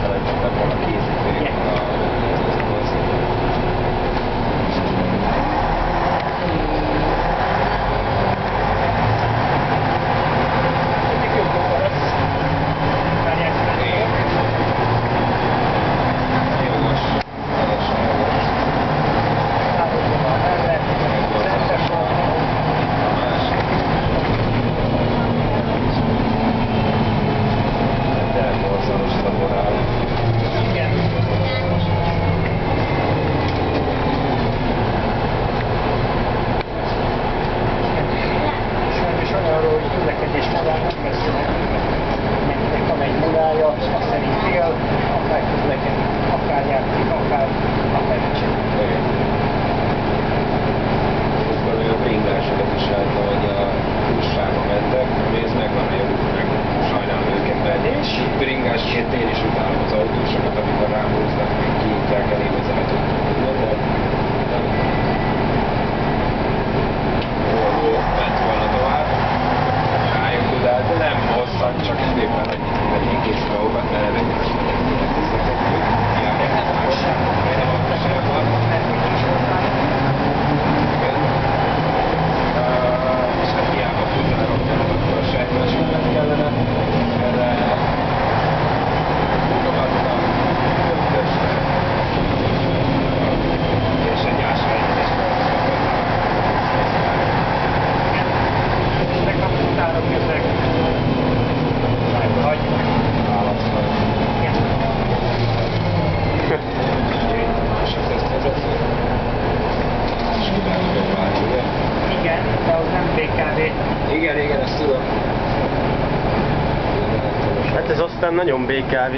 para az nem BKV. Igen, igen, ezt tudom. Hát ez aztán nagyon BKV.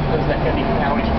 numbers that to be counted.